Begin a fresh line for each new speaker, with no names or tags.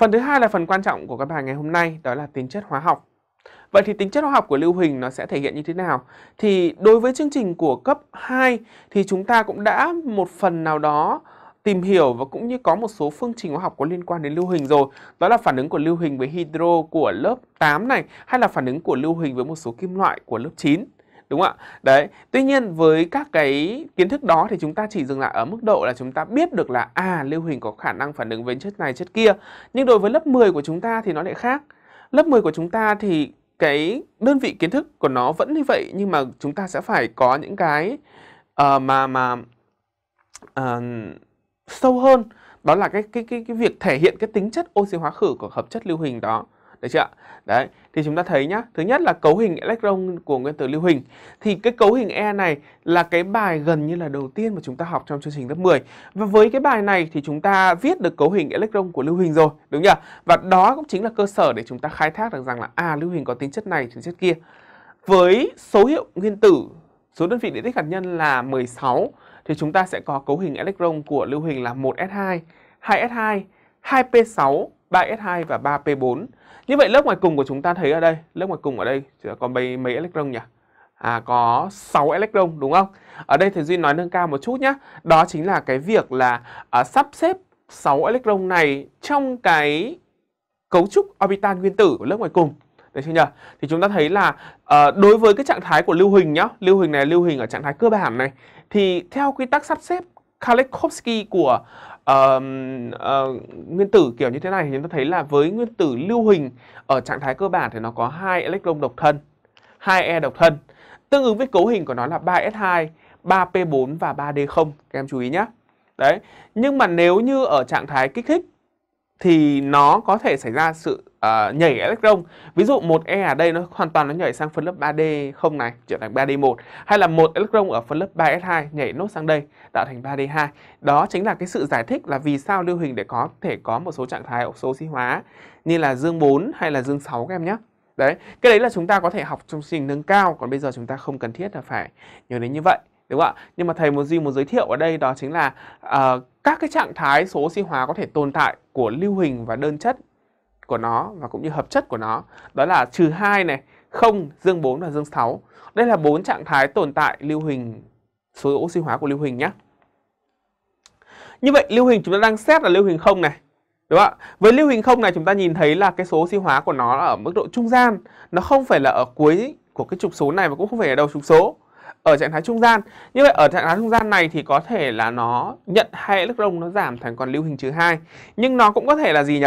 Phần thứ hai là phần quan trọng của các bài ngày hôm nay, đó là tính chất hóa học. Vậy thì tính chất hóa học của lưu huỳnh nó sẽ thể hiện như thế nào? Thì đối với chương trình của cấp 2 thì chúng ta cũng đã một phần nào đó tìm hiểu và cũng như có một số phương trình hóa học có liên quan đến lưu huỳnh rồi. Đó là phản ứng của lưu huỳnh với hydro của lớp 8 này hay là phản ứng của lưu huỳnh với một số kim loại của lớp 9 đúng không ạ? Đấy. Tuy nhiên với các cái kiến thức đó thì chúng ta chỉ dừng lại ở mức độ là chúng ta biết được là à lưu huỳnh có khả năng phản ứng với chất này chất kia. Nhưng đối với lớp 10 của chúng ta thì nó lại khác. Lớp 10 của chúng ta thì cái đơn vị kiến thức của nó vẫn như vậy nhưng mà chúng ta sẽ phải có những cái uh, mà mà uh, sâu hơn đó là cái cái cái cái việc thể hiện cái tính chất oxy hóa khử của hợp chất lưu huỳnh đó được chưa? Đấy, thì chúng ta thấy nhá, thứ nhất là cấu hình electron của nguyên tử lưu huỳnh. Thì cái cấu hình E này là cái bài gần như là đầu tiên mà chúng ta học trong chương trình lớp 10. Và với cái bài này thì chúng ta viết được cấu hình electron của lưu huỳnh rồi, đúng nhỉ? Và đó cũng chính là cơ sở để chúng ta khai thác được rằng là à lưu huỳnh có tính chất này, tính chất kia. Với số hiệu nguyên tử, số đơn vị điện tích hạt nhân là 16 thì chúng ta sẽ có cấu hình electron của lưu huỳnh là 1s2, 2s2, 2p6, 3s2 và 3p4. Như vậy lớp ngoài cùng của chúng ta thấy ở đây, lớp ngoài cùng ở đây có mấy mấy electron nhỉ? À có 6 electron đúng không? Ở đây thầy Duy nói nâng cao một chút nhé. Đó chính là cái việc là uh, sắp xếp 6 electron này trong cái cấu trúc orbital nguyên tử của lớp ngoài cùng. Được chưa nhỉ? Thì chúng ta thấy là uh, đối với cái trạng thái của lưu huỳnh nhá, lưu huỳnh này lưu huỳnh ở trạng thái cơ bản này thì theo quy tắc sắp xếp Kalekovsky của uh, uh, nguyên tử kiểu như thế này thì chúng ta thấy là với nguyên tử lưu huỳnh ở trạng thái cơ bản thì nó có hai electron độc thân, hai e độc thân. Tương ứng với cấu hình của nó là 3s2, 3p4 và 3d0. Các em chú ý nhé. Đấy. Nhưng mà nếu như ở trạng thái kích thích thì nó có thể xảy ra sự uh, nhảy electron. Ví dụ một E ở đây nó hoàn toàn nó nhảy sang phân lớp 3D không này, trở thành 3D1 hay là một electron ở phân lớp 3S2 nhảy nốt sang đây tạo thành 3D2. Đó chính là cái sự giải thích là vì sao lưu hình để có thể có một số trạng thái số oxy hóa như là dương 4 hay là dương 6 các em nhé. Đấy, cái đấy là chúng ta có thể học trong trình nâng cao còn bây giờ chúng ta không cần thiết là phải nhớ đến như vậy đúng không ạ? Nhưng mà thầy một gì muốn giới thiệu ở đây đó chính là uh, các cái trạng thái số oxy hóa có thể tồn tại của lưu hình và đơn chất của nó và cũng như hợp chất của nó. Đó là trừ 2 này, 0, dương 4 và dương 6. Đây là bốn trạng thái tồn tại lưu huỳnh số oxy hóa của lưu huỳnh nhé. Như vậy lưu huỳnh chúng ta đang xét là lưu huỳnh không này. Đúng không ạ? Với lưu huỳnh không này chúng ta nhìn thấy là cái số oxy hóa của nó ở mức độ trung gian, nó không phải là ở cuối của cái trục số này và cũng không phải ở đầu trục số ở trạng thái trung gian. Như vậy ở trạng thái trung gian này thì có thể là nó nhận hai electron nó giảm thành còn lưu huỳnh trừ 2. Nhưng nó cũng có thể là gì nhỉ?